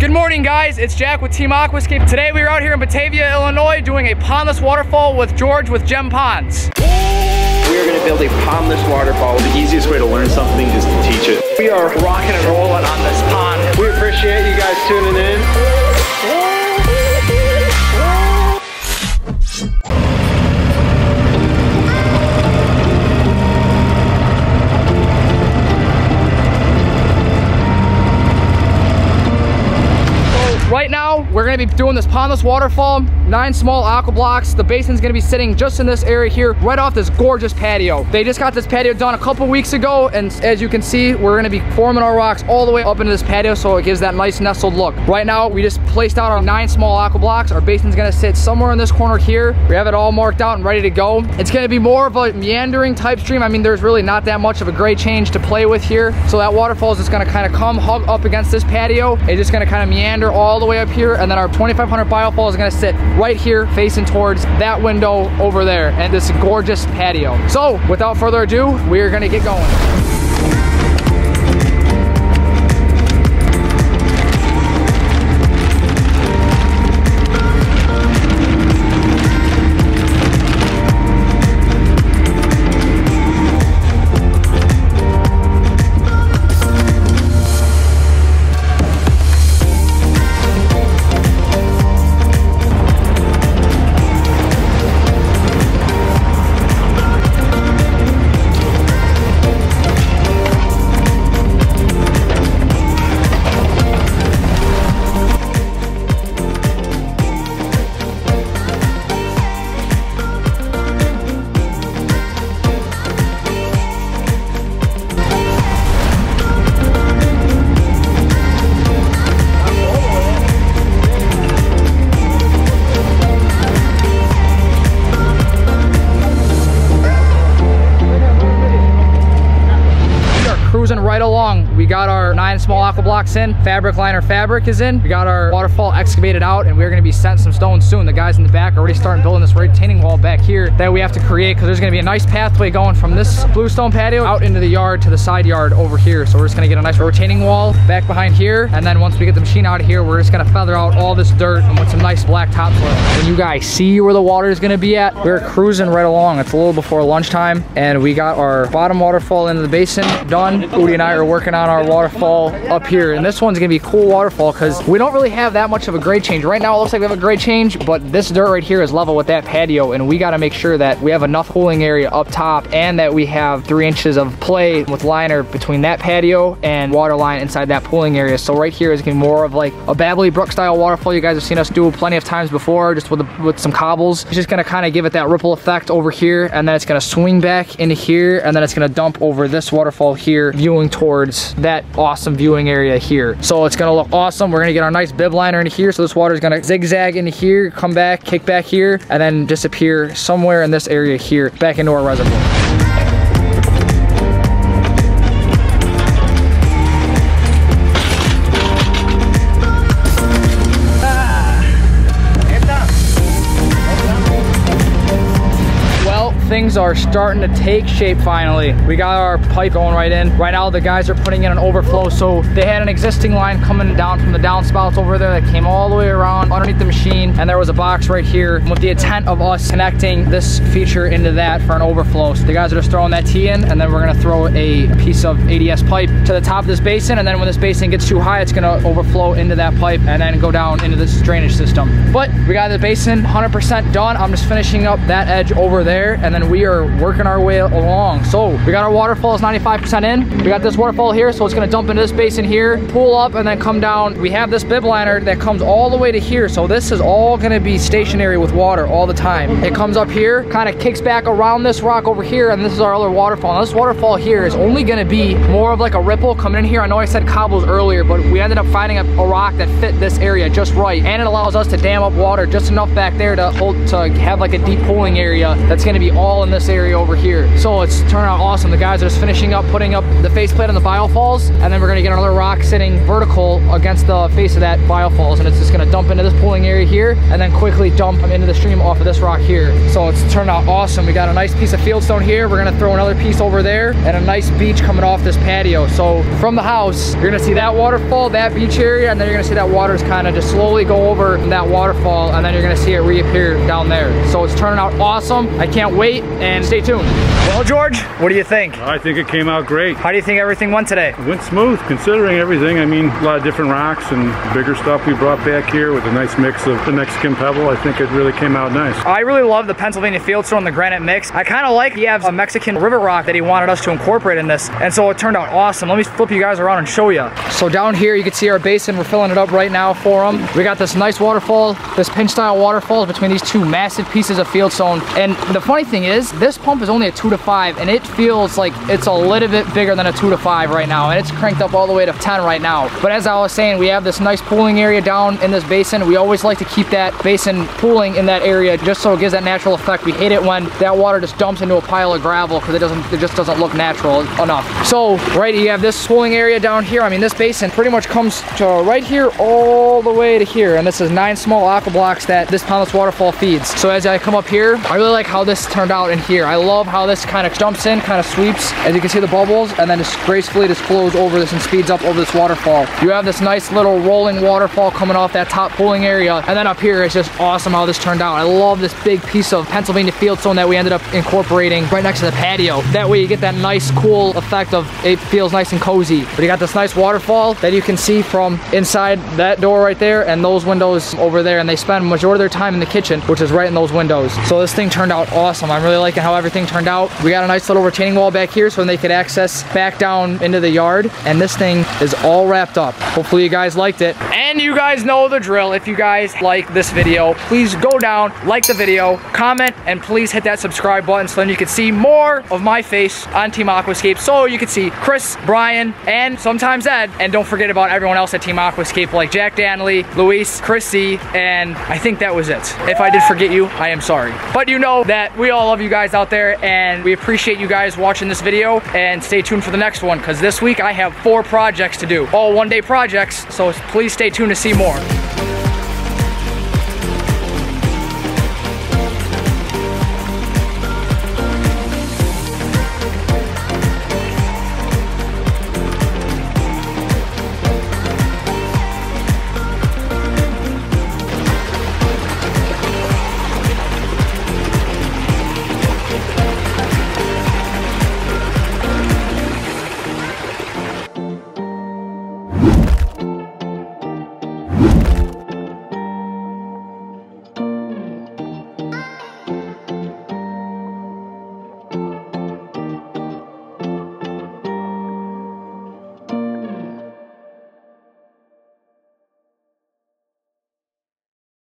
Good morning, guys. It's Jack with Team Aquascape. Today we are out here in Batavia, Illinois, doing a pondless waterfall with George with Gem Ponds. We are going to build a pondless waterfall. The easiest way to learn something is to teach it. We are rocking and rolling on this pond. We appreciate you guys tuning in. Right now, we're gonna be doing this pondless waterfall, nine small aqua blocks. The basin's gonna be sitting just in this area here, right off this gorgeous patio. They just got this patio done a couple weeks ago, and as you can see, we're gonna be forming our rocks all the way up into this patio so it gives that nice nestled look. Right now, we just placed out our nine small aqua blocks. Our basin's gonna sit somewhere in this corner here. We have it all marked out and ready to go. It's gonna be more of a meandering type stream. I mean, there's really not that much of a grade change to play with here. So that waterfall is just gonna kind of come hug up against this patio. It's just gonna kind of meander all the way up here and then our 2500 biofall is gonna sit right here facing towards that window over there and this gorgeous patio. So without further ado, we are gonna get going. Got our nine small aqua blocks in, fabric liner fabric is in. We got our waterfall excavated out and we're gonna be setting some stones soon. The guys in the back are already starting building this retaining wall back here that we have to create because there's gonna be a nice pathway going from this bluestone patio out into the yard to the side yard over here. So we're just gonna get a nice retaining wall back behind here. And then once we get the machine out of here, we're just gonna feather out all this dirt and with some nice black topsoil. When you guys see where the water is gonna be at, we're cruising right along. It's a little before lunchtime and we got our bottom waterfall into the basin done. Udi and I are working on our waterfall up here. And this one's gonna be a cool waterfall because we don't really have that much of a grade change. Right now it looks like we have a grade change, but this dirt right here is level with that patio and we gotta make sure that we have enough pooling area up top and that we have three inches of play with liner between that patio and water line inside that pooling area. So right here is gonna be more of like a Babley Brook style waterfall. You guys have seen us do plenty of times before, just with, with some cobbles. It's just gonna kind of give it that ripple effect over here and then it's gonna swing back into here and then it's gonna dump over this waterfall here, viewing towards that awesome viewing area here. So it's gonna look awesome. We're gonna get our nice bib liner into here. So this water is gonna zigzag into here, come back, kick back here, and then disappear somewhere in this area here, back into our reservoir. Things are starting to take shape finally. We got our pipe going right in. Right now, the guys are putting in an overflow. So they had an existing line coming down from the downspouts over there that came all the way around underneath the machine. And there was a box right here with the intent of us connecting this feature into that for an overflow. So the guys are just throwing that T in and then we're gonna throw a piece of ADS pipe to the top of this basin. And then when this basin gets too high, it's gonna overflow into that pipe and then go down into this drainage system. But we got the basin 100% done. I'm just finishing up that edge over there and then we are working our way along. So we got our waterfalls 95% in. We got this waterfall here, so it's gonna dump into this basin here, pull up and then come down. We have this bib liner that comes all the way to here. So this is all gonna be stationary with water all the time. It comes up here, kind of kicks back around this rock over here, and this is our other waterfall. Now this waterfall here is only gonna be more of like a ripple coming in here. I know I said cobbles earlier, but we ended up finding a, a rock that fit this area just right. And it allows us to dam up water just enough back there to hold to have like a deep pooling area that's gonna be all in this area over here. So it's turning out awesome. The guys are just finishing up putting up the faceplate on the biofalls, and then we're gonna get another rock sitting vertical against the face of that biofalls, and it's just gonna dump into this area here, and then quickly dump them into the stream off of this rock here. So it's turned out awesome. We got a nice piece of fieldstone here. We're gonna throw another piece over there, and a nice beach coming off this patio. So from the house, you're gonna see that waterfall, that beach area, and then you're gonna see that water's kind of just slowly go over that waterfall, and then you're gonna see it reappear down there. So it's turning out awesome. I can't wait, and stay tuned. Well, George, what do you think? I think it came out great. How do you think everything went today? It went smooth considering everything. I mean, a lot of different rocks and bigger stuff we brought back here with a nice mix of the Mexican pebble. I think it really came out nice. I really love the Pennsylvania fieldstone the granite mix. I kind of like he has a Mexican river rock that he wanted us to incorporate in this, and so it turned out awesome. Let me flip you guys around and show you. So down here, you can see our basin. We're filling it up right now for them. We got this nice waterfall, this pinch style waterfall between these two massive pieces of fieldstone. And the funny thing is, this pump is only a two to five, and it feels like it's a little bit bigger than a two to five right now, and it's cranked up all the way to 10 right now. But as I was saying, we have this nice pooling area down in this basin. We always like to keep that basin pooling in that area just so it gives that natural effect. We hate it when that water just dumps into a pile of gravel because it doesn't, it just doesn't look natural enough. So right, you have this pooling area down here. I mean, this basin pretty much comes to right here all the way to here, and this is nine small aqua blocks that this pondless waterfall feeds. So as I come up here, I really like how this turned out in here. I love how this kind of jumps in, kind of sweeps, as you can see the bubbles, and then just gracefully just flows over this and speeds up over this waterfall. You have this nice little rolling waterfall coming off that top pooling area, and then up here, it's just awesome how this turned out. I love this big piece of Pennsylvania fieldstone that we ended up incorporating right next to the patio. That way you get that nice cool effect of it feels nice and cozy. But you got this nice waterfall that you can see from inside that door right there and those windows over there, and they spend majority of their time in the kitchen, which is right in those windows. So this thing turned out awesome. I'm really liking how everything turned out. We got a nice little retaining wall back here so they could access back down into the yard, and this thing is all wrapped up. Hopefully you guys liked it. And you guys know the drill. If you guys like this video, please go down, like the video, comment, and please hit that subscribe button so then you can see more of my face on Team Aquascape so you can see Chris, Brian, and sometimes Ed. And don't forget about everyone else at Team Aquascape like Jack Danley, Luis, Chrissy, and I think that was it. If I did forget you, I am sorry. But you know that we all love you guys out there and we appreciate you guys watching this video and stay tuned for the next one because this week I have four projects to do. All one day projects, so please stay tuned to see more.